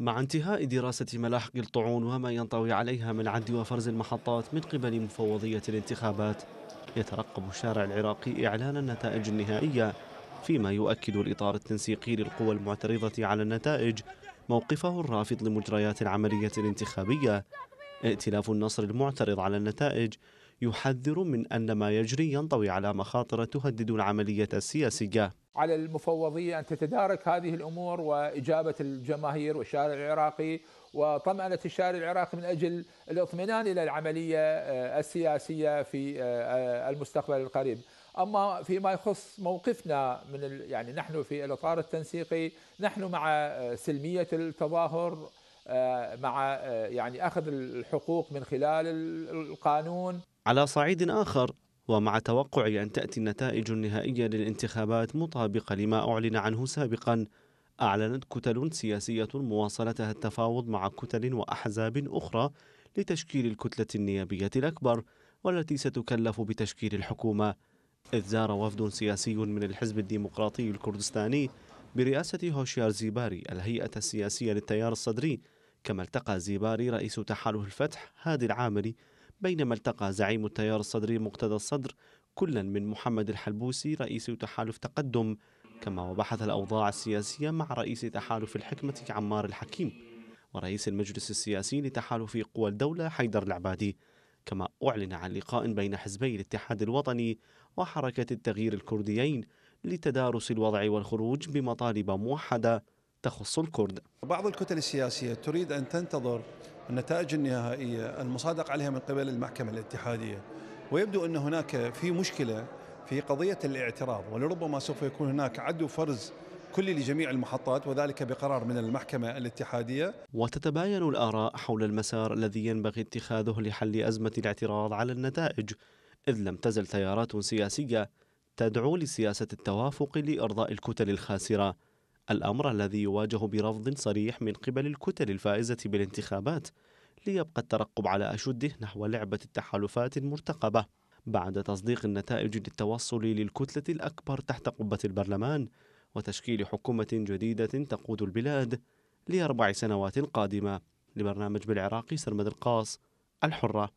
مع انتهاء دراسة ملاحق الطعون وما ينطوي عليها من عد وفرز المحطات من قبل مفوضية الانتخابات يترقب الشارع العراقي إعلان النتائج النهائية فيما يؤكد الإطار التنسيقي للقوى المعترضة على النتائج موقفه الرافض لمجريات العملية الانتخابية. ائتلاف النصر المعترض على النتائج يحذر من أن ما يجري ينطوي على مخاطر تهدد العملية السياسية. على المفوضية أن تتدارك هذه الأمور وإجابة الجماهير والشارع العراقي وطمأنة الشارع العراقي من أجل الاطمئنان إلى العملية آه، السياسية في آه، المستقبل القريب. أما فيما يخص موقفنا من يعني نحن في الإطار التنسيقي نحن مع آه، سلمية التظاهر مع يعني أخذ الحقوق من خلال القانون. على صعيد آخر ومع توقع أن تأتي النتائج النهائية للانتخابات مطابقة لما أعلن عنه سابقا أعلنت كتل سياسية مواصلتها التفاوض مع كتل وأحزاب أخرى لتشكيل الكتلة النيابية الأكبر والتي ستكلف بتشكيل الحكومة. إذ زار وفد سياسي من الحزب الديمقراطي الكردستاني برئاسة هوشيار زيباري الهيئة السياسية للتيار الصدري كما التقى زيباري رئيس تحالف الفتح هادي العامري بينما التقى زعيم التيار الصدري مقتدى الصدر كلا من محمد الحلبوسي رئيس تحالف تقدم. كما وبحث الأوضاع السياسية مع رئيس تحالف الحكمة عمار الحكيم ورئيس المجلس السياسي لتحالف قوى الدولة حيدر العبادي. كما أعلن عن لقاء بين حزبي الاتحاد الوطني وحركة التغيير الكرديين لتدارس الوضع والخروج بمطالب موحدة. تخص الكرد. بعض الكتل السياسية تريد أن تنتظر النتائج النهائية المصادق عليها من قبل المحكمة الاتحادية ويبدو أن هناك في مشكلة في قضية الاعتراض ولربما سوف يكون هناك عدو فرز كلي لجميع المحطات وذلك بقرار من المحكمة الاتحادية. وتتباين الآراء حول المسار الذي ينبغي اتخاذه لحل أزمة الاعتراض على النتائج إذ لم تزل تيارات سياسية تدعو لسياسة التوافق لإرضاء الكتل الخاسرة. الأمر الذي يواجه برفض صريح من قبل الكتل الفائزة بالانتخابات ليبقى الترقب على أشده نحو لعبة التحالفات المرتقبة. بعد تصديق النتائج للتوصل للكتلة الأكبر تحت قبة البرلمان وتشكيل حكومة جديدة تقود البلاد لأربع سنوات قادمة لبرنامج بالعراقي سرمد القاص الحرة.